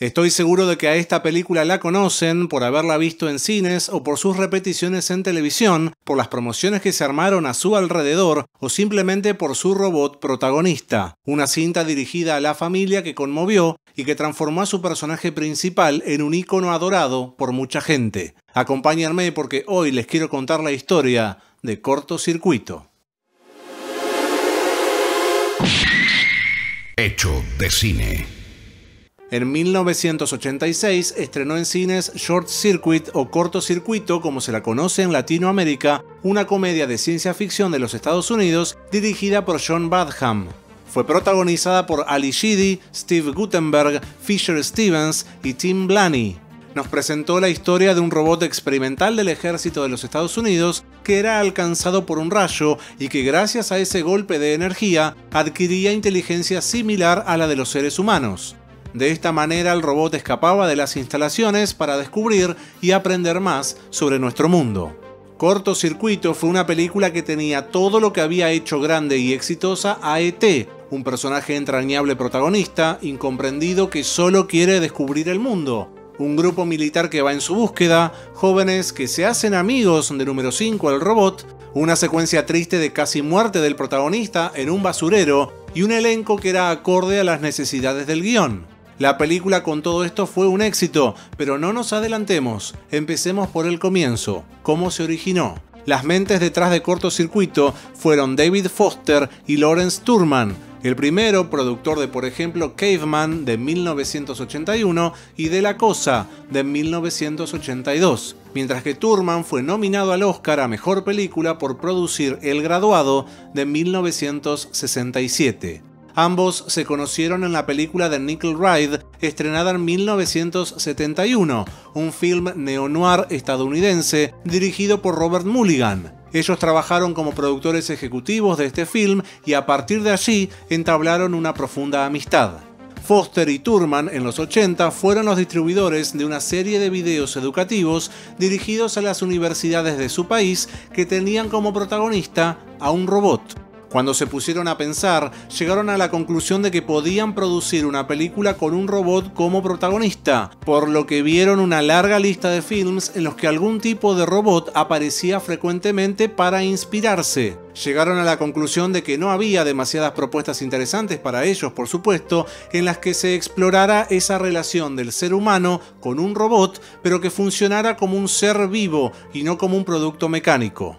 Estoy seguro de que a esta película la conocen por haberla visto en cines o por sus repeticiones en televisión, por las promociones que se armaron a su alrededor o simplemente por su robot protagonista, una cinta dirigida a la familia que conmovió y que transformó a su personaje principal en un ícono adorado por mucha gente. Acompáñenme porque hoy les quiero contar la historia de Cortocircuito. Hecho de cine. En 1986 estrenó en cines Short Circuit o Cortocircuito, como se la conoce en Latinoamérica, una comedia de ciencia ficción de los Estados Unidos dirigida por John Badham. Fue protagonizada por Ali Sheedy, Steve Gutenberg, Fisher Stevens y Tim Blaney. Nos presentó la historia de un robot experimental del ejército de los Estados Unidos que era alcanzado por un rayo y que gracias a ese golpe de energía adquiría inteligencia similar a la de los seres humanos. De esta manera el robot escapaba de las instalaciones para descubrir y aprender más sobre nuestro mundo. Cortocircuito fue una película que tenía todo lo que había hecho grande y exitosa a ET, un personaje entrañable protagonista, incomprendido que solo quiere descubrir el mundo. Un grupo militar que va en su búsqueda, jóvenes que se hacen amigos de número 5 el robot, una secuencia triste de casi muerte del protagonista en un basurero y un elenco que era acorde a las necesidades del guion. La película con todo esto fue un éxito, pero no nos adelantemos, empecemos por el comienzo, cómo se originó. Las mentes detrás de cortocircuito fueron David Foster y Lawrence Turman, el primero, productor de por ejemplo Caveman de 1981 y De la Cosa de 1982, mientras que Turman fue nominado al Oscar a Mejor Película por producir El Graduado de 1967. Ambos se conocieron en la película de Nickel Ride, estrenada en 1971, un film neo-noir estadounidense dirigido por Robert Mulligan. Ellos trabajaron como productores ejecutivos de este film y a partir de allí entablaron una profunda amistad. Foster y Turman en los 80 fueron los distribuidores de una serie de videos educativos dirigidos a las universidades de su país que tenían como protagonista a un robot. Cuando se pusieron a pensar, llegaron a la conclusión de que podían producir una película con un robot como protagonista, por lo que vieron una larga lista de films en los que algún tipo de robot aparecía frecuentemente para inspirarse. Llegaron a la conclusión de que no había demasiadas propuestas interesantes para ellos, por supuesto, en las que se explorara esa relación del ser humano con un robot, pero que funcionara como un ser vivo y no como un producto mecánico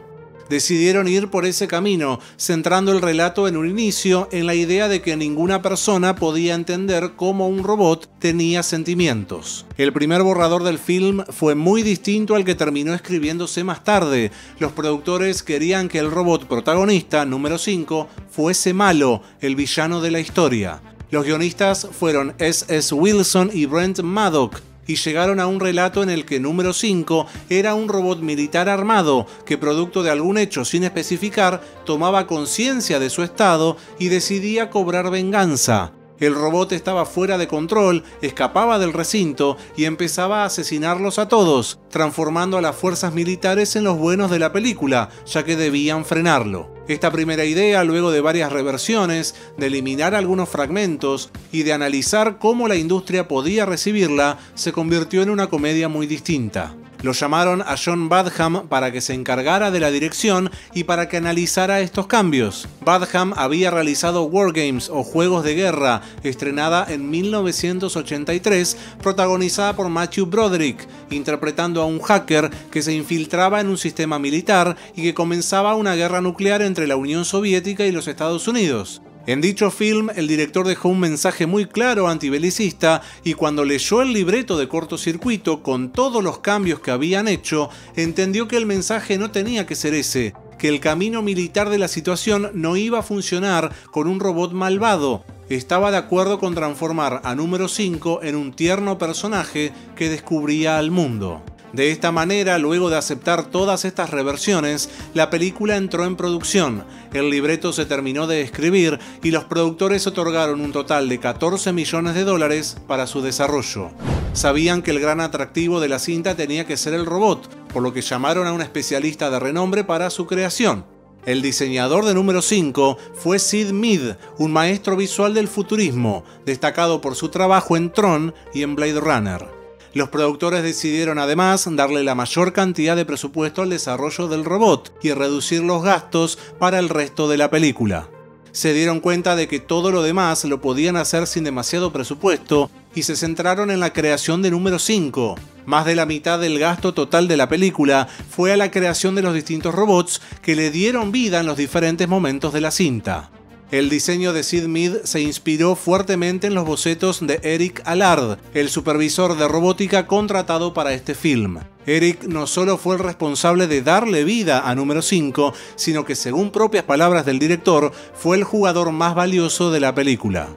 decidieron ir por ese camino, centrando el relato en un inicio en la idea de que ninguna persona podía entender cómo un robot tenía sentimientos. El primer borrador del film fue muy distinto al que terminó escribiéndose más tarde. Los productores querían que el robot protagonista, número 5, fuese malo, el villano de la historia. Los guionistas fueron S.S. Wilson y Brent Maddock, y llegaron a un relato en el que número 5 era un robot militar armado que producto de algún hecho sin especificar tomaba conciencia de su estado y decidía cobrar venganza. El robot estaba fuera de control, escapaba del recinto y empezaba a asesinarlos a todos, transformando a las fuerzas militares en los buenos de la película, ya que debían frenarlo. Esta primera idea, luego de varias reversiones, de eliminar algunos fragmentos y de analizar cómo la industria podía recibirla, se convirtió en una comedia muy distinta. Lo llamaron a John Badham para que se encargara de la dirección y para que analizara estos cambios. Badham había realizado Wargames o Juegos de Guerra, estrenada en 1983, protagonizada por Matthew Broderick, interpretando a un hacker que se infiltraba en un sistema militar y que comenzaba una guerra nuclear entre la Unión Soviética y los Estados Unidos. En dicho film, el director dejó un mensaje muy claro antibelicista y cuando leyó el libreto de cortocircuito con todos los cambios que habían hecho, entendió que el mensaje no tenía que ser ese, que el camino militar de la situación no iba a funcionar con un robot malvado. Estaba de acuerdo con transformar a número 5 en un tierno personaje que descubría al mundo. De esta manera, luego de aceptar todas estas reversiones, la película entró en producción, el libreto se terminó de escribir y los productores otorgaron un total de 14 millones de dólares para su desarrollo. Sabían que el gran atractivo de la cinta tenía que ser el robot, por lo que llamaron a un especialista de renombre para su creación. El diseñador de número 5 fue Sid Mead, un maestro visual del futurismo, destacado por su trabajo en Tron y en Blade Runner. Los productores decidieron además darle la mayor cantidad de presupuesto al desarrollo del robot y reducir los gastos para el resto de la película se dieron cuenta de que todo lo demás lo podían hacer sin demasiado presupuesto y se centraron en la creación de número 5. Más de la mitad del gasto total de la película fue a la creación de los distintos robots que le dieron vida en los diferentes momentos de la cinta. El diseño de Sid Mead se inspiró fuertemente en los bocetos de Eric Allard, el supervisor de robótica contratado para este film. Eric no solo fue el responsable de darle vida a número 5, sino que según propias palabras del director, fue el jugador más valioso de la película.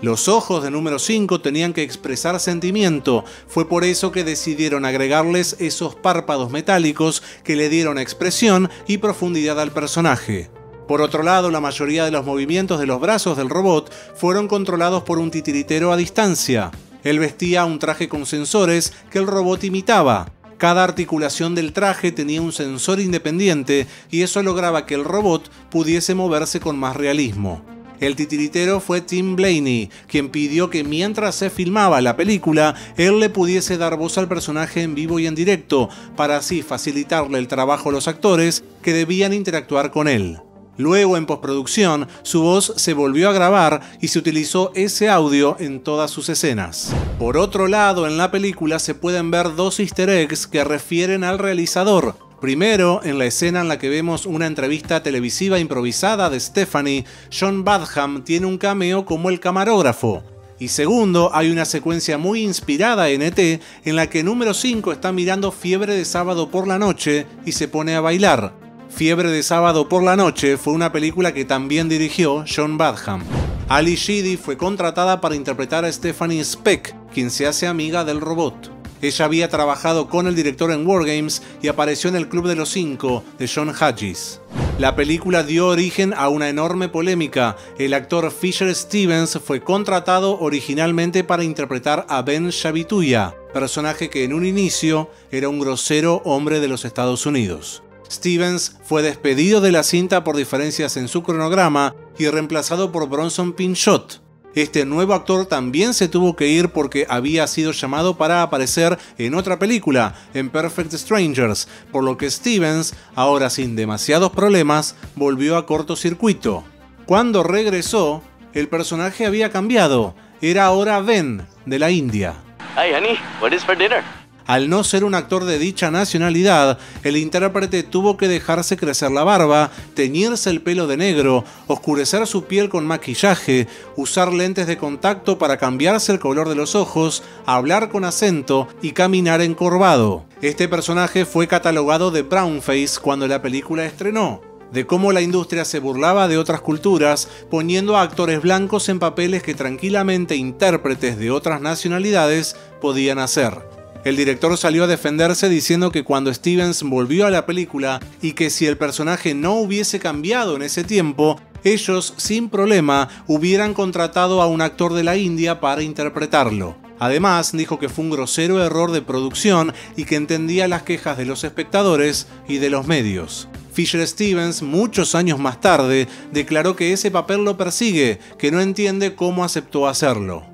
Los ojos de número 5 tenían que expresar sentimiento, fue por eso que decidieron agregarles esos párpados metálicos que le dieron expresión y profundidad al personaje. Por otro lado, la mayoría de los movimientos de los brazos del robot fueron controlados por un titiritero a distancia. Él vestía un traje con sensores que el robot imitaba. Cada articulación del traje tenía un sensor independiente y eso lograba que el robot pudiese moverse con más realismo. El titiritero fue Tim Blaney, quien pidió que mientras se filmaba la película, él le pudiese dar voz al personaje en vivo y en directo, para así facilitarle el trabajo a los actores que debían interactuar con él. Luego, en postproducción, su voz se volvió a grabar y se utilizó ese audio en todas sus escenas. Por otro lado, en la película se pueden ver dos easter eggs que refieren al realizador. Primero, en la escena en la que vemos una entrevista televisiva improvisada de Stephanie, John Badham tiene un cameo como el camarógrafo. Y segundo, hay una secuencia muy inspirada en ET en la que número 5 está mirando Fiebre de sábado por la noche y se pone a bailar. Fiebre de sábado por la noche fue una película que también dirigió John Badham. Ali Sheedy fue contratada para interpretar a Stephanie Speck, quien se hace amiga del robot. Ella había trabajado con el director en Wargames y apareció en el Club de los Cinco de John Hodges. La película dio origen a una enorme polémica. El actor Fisher Stevens fue contratado originalmente para interpretar a Ben Shabituya, personaje que en un inicio era un grosero hombre de los Estados Unidos. Stevens fue despedido de la cinta por diferencias en su cronograma y reemplazado por Bronson Pinchot. Este nuevo actor también se tuvo que ir porque había sido llamado para aparecer en otra película, en Perfect Strangers, por lo que Stevens, ahora sin demasiados problemas, volvió a cortocircuito. Cuando regresó, el personaje había cambiado, era ahora Ben, de la India. Hey, honey, what is for dinner? Al no ser un actor de dicha nacionalidad, el intérprete tuvo que dejarse crecer la barba, teñirse el pelo de negro, oscurecer su piel con maquillaje, usar lentes de contacto para cambiarse el color de los ojos, hablar con acento y caminar encorvado. Este personaje fue catalogado de brownface cuando la película estrenó de cómo la industria se burlaba de otras culturas, poniendo a actores blancos en papeles que tranquilamente intérpretes de otras nacionalidades podían hacer. El director salió a defenderse diciendo que cuando Stevens volvió a la película y que si el personaje no hubiese cambiado en ese tiempo, ellos sin problema hubieran contratado a un actor de la India para interpretarlo. Además, dijo que fue un grosero error de producción y que entendía las quejas de los espectadores y de los medios. Fisher Stevens, muchos años más tarde, declaró que ese papel lo persigue, que no entiende cómo aceptó hacerlo.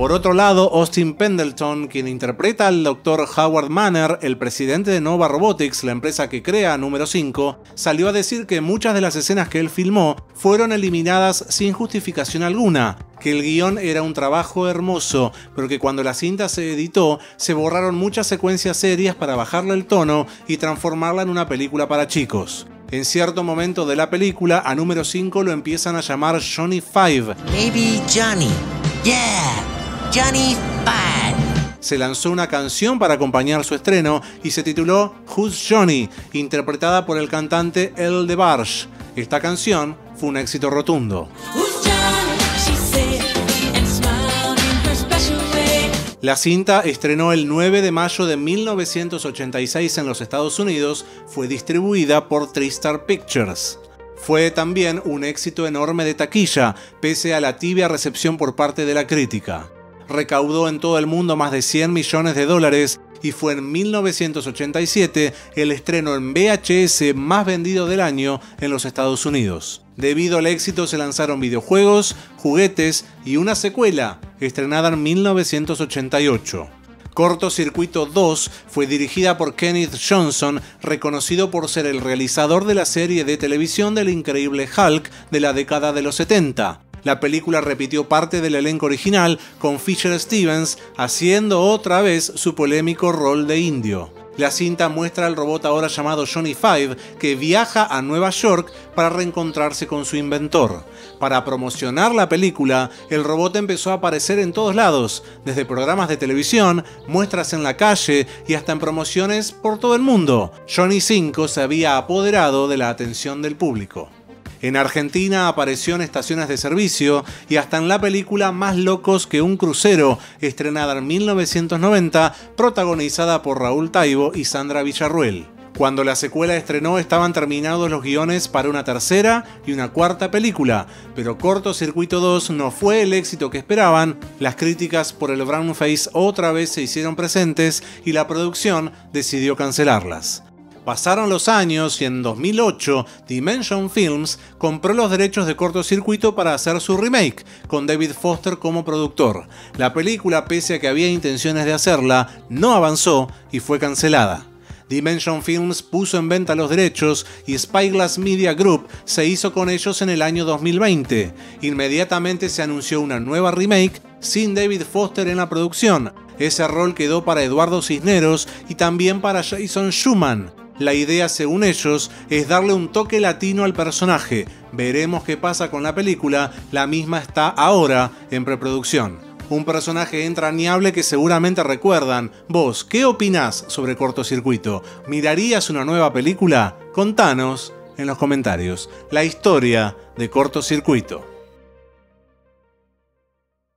Por otro lado, Austin Pendleton, quien interpreta al Dr. Howard Manner, el presidente de Nova Robotics, la empresa que crea Número 5, salió a decir que muchas de las escenas que él filmó fueron eliminadas sin justificación alguna, que el guion era un trabajo hermoso, pero que cuando la cinta se editó se borraron muchas secuencias serias para bajarle el tono y transformarla en una película para chicos. En cierto momento de la película, a número 5 lo empiezan a llamar Johnny Five. Maybe Johnny. Yeah. Johnny Se lanzó una canción para acompañar su estreno y se tituló Who's Johnny, interpretada por el cantante El DeBarge. Esta canción fue un éxito rotundo. La cinta estrenó el 9 de mayo de 1986 en los Estados Unidos, fue distribuida por TriStar Pictures. Fue también un éxito enorme de taquilla, pese a la tibia recepción por parte de la crítica recaudó en todo el mundo más de 100 millones de dólares y fue en 1987 el estreno en VHS más vendido del año en los Estados Unidos. Debido al éxito se lanzaron videojuegos, juguetes y una secuela, estrenada en 1988. Cortocircuito 2 fue dirigida por Kenneth Johnson, reconocido por ser el realizador de la serie de televisión del increíble Hulk de la década de los 70. La película repitió parte del elenco original con Fisher Stevens haciendo otra vez su polémico rol de indio. La cinta muestra al robot ahora llamado Johnny Five que viaja a Nueva York para reencontrarse con su inventor. Para promocionar la película, el robot empezó a aparecer en todos lados, desde programas de televisión, muestras en la calle y hasta en promociones por todo el mundo. Johnny 5 se había apoderado de la atención del público. En Argentina apareció en estaciones de servicio y hasta en la película Más locos que un crucero, estrenada en 1990, protagonizada por Raúl Taibo y Sandra Villarruel. Cuando la secuela estrenó estaban terminados los guiones para una tercera y una cuarta película, pero Corto Circuito 2 no fue el éxito que esperaban, las críticas por el brown face otra vez se hicieron presentes y la producción decidió cancelarlas. Pasaron los años y en 2008 Dimension Films compró los derechos de cortocircuito para hacer su remake, con David Foster como productor. La película, pese a que había intenciones de hacerla, no avanzó y fue cancelada. Dimension Films puso en venta los derechos y Spyglass Media Group se hizo con ellos en el año 2020. Inmediatamente se anunció una nueva remake sin David Foster en la producción. Ese rol quedó para Eduardo Cisneros y también para Jason Schumann. La idea, según ellos, es darle un toque latino al personaje. Veremos qué pasa con la película, la misma está ahora en preproducción. Un personaje entrañable que seguramente recuerdan. Vos, ¿qué opinás sobre cortocircuito? ¿Mirarías una nueva película? Contanos en los comentarios la historia de cortocircuito.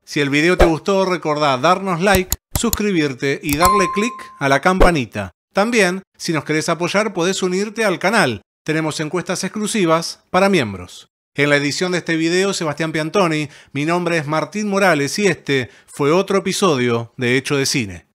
Si el video te gustó, recordá darnos like, suscribirte y darle click a la campanita. También, si nos querés apoyar, podés unirte al canal. Tenemos encuestas exclusivas para miembros. En la edición de este video, Sebastián Piantoni, mi nombre es Martín Morales y este fue otro episodio de Hecho de Cine.